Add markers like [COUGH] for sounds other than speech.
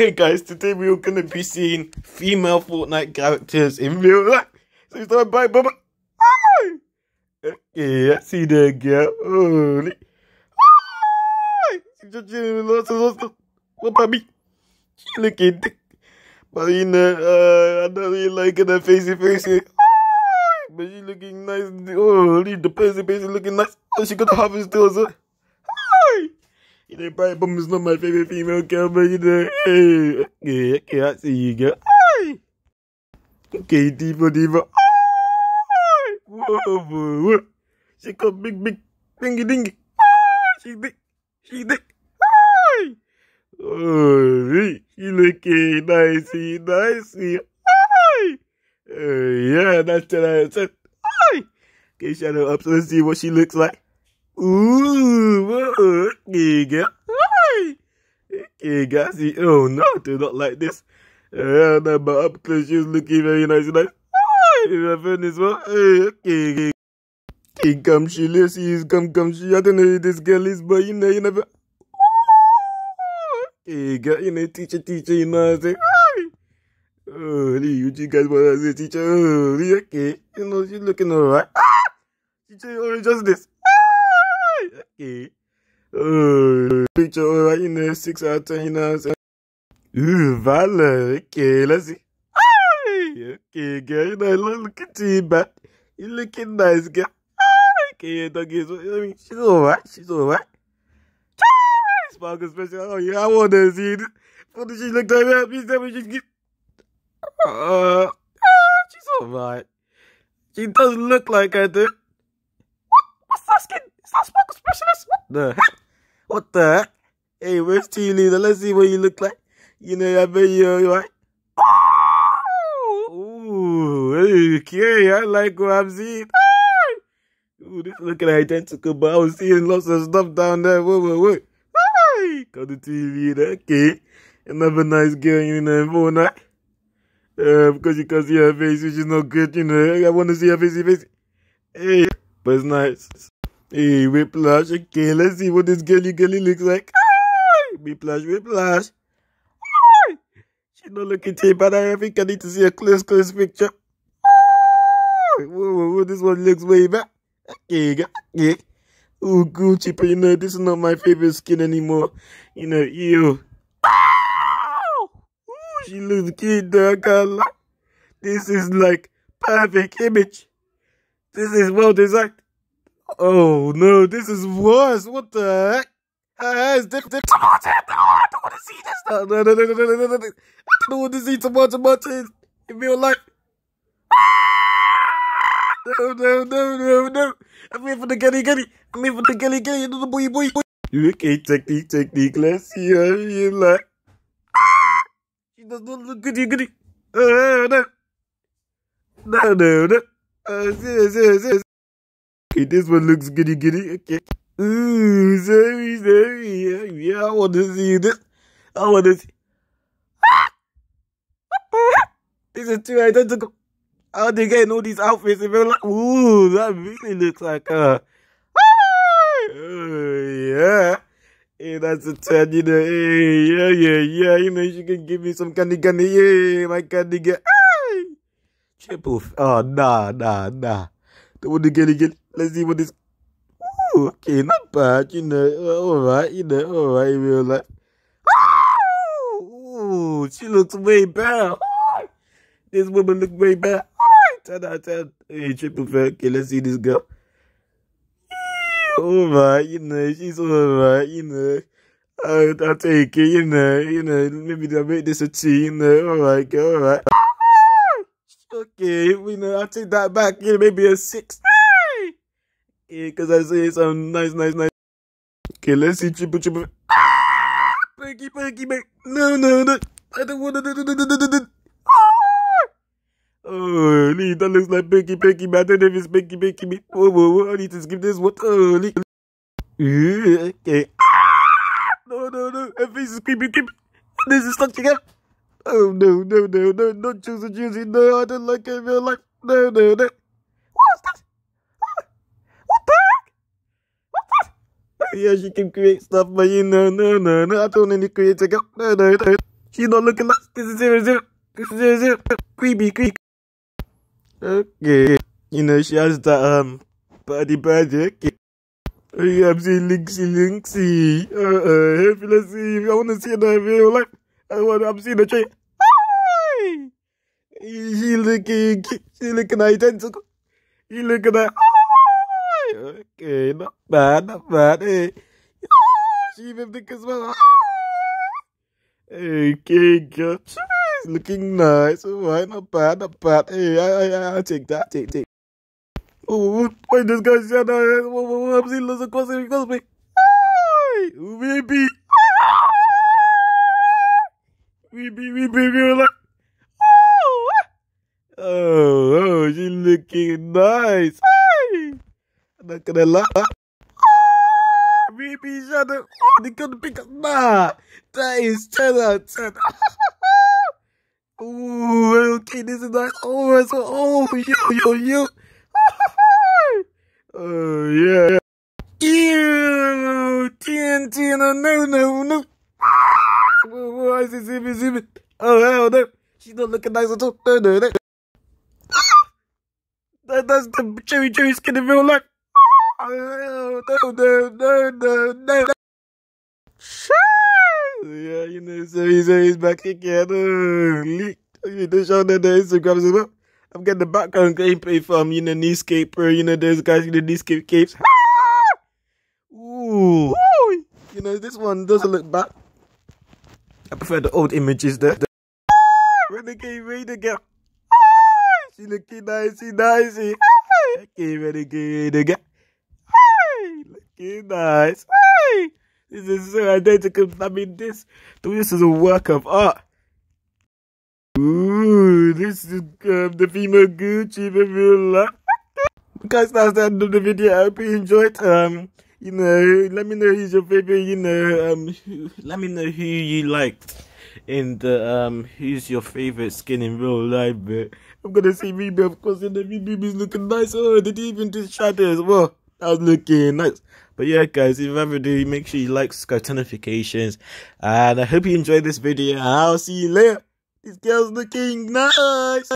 Hey guys, today we're gonna be seeing female Fortnite characters in real life. So start by Bubba. Okay, I see that girl. Holy. She just lost lost What about me? She looking thick. But you know, uh, I don't really like her facey facey. But she looking nice. Holy, the person basically looking nice. Oh, she got the harvest too, so. You know, Brite Bomber is not my favorite female but you know, hey, okay, okay, I see you, girl. Hey. Okay, Diva, Diva. Hey. Whoa, whoa, whoa. She got big, big, dingy, dingy. She big, she big. Hey. Oh, she looking nicey, nicey. Hey. Uh, yeah, that's what I said. Hey. Okay, her up so let's see what she looks like. Ooh, girl. Hi. Okay, guys. Oh, no, do not like this. Yeah, no, but up close, she's looking very nice. nice. Hi, my friend as well. Hey, okay, come, she, let's see, come, come, she. I don't know who this girl is, but you know, you never. Okay, girl, you know, teacher, teacher, you know saying? Hi. Oh, you guys want to say teacher? Oh, okay. You know, she's looking alright. Ah! Teacher, only just this okay. Uh, picture, alright, you know, 6 out of 10, you know what I'm saying? Ooh, Valor, okay, let's see. Ay, okay, girl, you know, look at you, but you looking nice, girl. Ay, okay, doggy, so, I mean, she's alright, she's alright. Sparkle special, oh yeah, I want to see it. What did she look like that? Please tell me she's get. Uh, uh, she's alright. She doesn't look like I do. Specialist? What the heck? What the heck? Hey, where's T Leader? Let's see what you look like. You know, I bet you're right. Ooh, okay, I like what I'm seeing. Ooh, this looking identical, but I was seeing lots of stuff down there. Whoa, whoa, whoa. Hey, got the TV there. Okay. Another nice girl, you know, Fortnite. Uh, because you can see her face, which is not good, you know. I want to see her face, face. Hey, but it's nice. Hey, Whiplash. Okay, let's see what this girly girly looks like. Whiplash, Whiplash. She not looking too bad. I think I need to see a close, close picture. Whoa, whoa, whoa, this one looks way back. Okay, okay. Oh, Gucci, but you know, this is not my favorite skin anymore. You know, you. Ooh, she looks cute, though, I. This is like perfect image. This is well designed. Oh no, this is worse. What the heck? Uh, it's different. Tomato. No, I don't want to see this. No, no, no, no, no, no, no, no. I don't want to see tomato much in real life. No, no, no, no, no. I'm here for the gully gully. I'm here for the gully gully. The boy, boy, boy. You can't Teknique, Teknique. Let's see how you like. She does not look goody goody. Uh, no. No, no, no. Uh, yes, yes, yes. Okay, this one looks goody goody. Okay. Ooh, sorry, sorry. Yeah, yeah. I want to see this. I want to see. This is too identical. How they getting all these outfits? If like, ooh, that really looks like uh, uh yeah. Hey, that's a 10, you know. Hey, yeah, yeah, yeah. You know, she can give me some candy candy. Yeah, my candy get. Triple. Oh, nah, nah, nah. Don't want to get get Let's see what this. Ooh, okay, not bad, you know. Uh, alright, you know, alright, real life. Ooh, she looks way better. This woman look way better. 10 out of 10. Hey, triple fair. Okay, let's see this girl. Alright, you know, she's alright, you know. I'll, I'll take it, you know, you know, maybe I'll make this a a T, you know. Alright, girl, alright. [LAUGHS] Okay, you know, I'll take that back, you know, maybe a 6. Eh, because I say some nice, nice, nice. Okay, let's see triple, triple. Perky, perky, perky. No, no, no. I don't want to. Oh, Lee, that looks like Becky Becky, but I don't know if it's Becky Becky. Me. Whoa, whoa, whoa, I need to skip this one. Oh, eh, Lee. Okay. Ah! No, no, no. Her face is creepy, creepy. This is touching her. Oh, no, no, no, no. Not choosing, choosing. No, I don't like it in real life. No, no, no. What's that? What the heck? What's that? Yeah, she can create stuff, but you know, no, no, no. I don't need to create a girl. No, no, no. She's not looking like this is zero zero. This is zero zero. Creepy, creepy. Okay. You know, she has that um body body. Okay. Oh, yeah, I'm seeing Linksy Linksy. Uh uh, if let's see, if I wanna see that video. Like, I want I'm seeing the tree. Hi! She looking she looking identical. You looking at Okay, not bad, not bad. Hey. She even think as well. Okay, girl. She's looking nice. Alright, not bad, not bad. Hey, I, I, I take that, take, take. Oh, why this guy said that? I'm seeing lots of cosmic cosmic. Oh, baby. Baby, baby, baby, like. Oh, oh, oh, she looking nice. Gonna. Baby, up. Oh, they couldn't pick up. Nah, that is 10 out of 10. Ooh, okay, this is nice. Oh, so, oh, yo, yo, yo. [LAUGHS] oh, yeah. Ew, TNT, no, no, no, no. Why is it zooming, zooming? Oh, hell oh, no. She's not looking nice at all. No, no, no. [LAUGHS] That, that's the cherry cherry skin in real life. No. Yeah, you know, so he's, uh, he's back again. Uh, oh, leaked. You know, show that the uh, Instagram as well. I'm getting the background gameplay from, you know, Neescaper. You know, there's guys in the Neescape caves. Ooh. You know, this one doesn't look bad. I prefer the old images there. The Renegade Raider girl. She looking nicey, nicey. Okay, Renegade Raider girl. Nice. This is so identical. I mean, this, this is a work of art. Ooh, this is um, the female Gucci life. [LAUGHS] Guys, that's the end of the video. I hope you enjoyed. Um, you know, let me know who's your favorite. You know, um, let me know who you liked in the um, who's your favorite skin in real life. But I'm gonna see Reba, of course, and the is looking nice. Oh, did he even do shadow as well? That was looking nice. But yeah, guys, if you ever do, make sure you like, subscribe, turn notifications. And I hope you enjoyed this video. And I'll see you later. This girl's looking nice.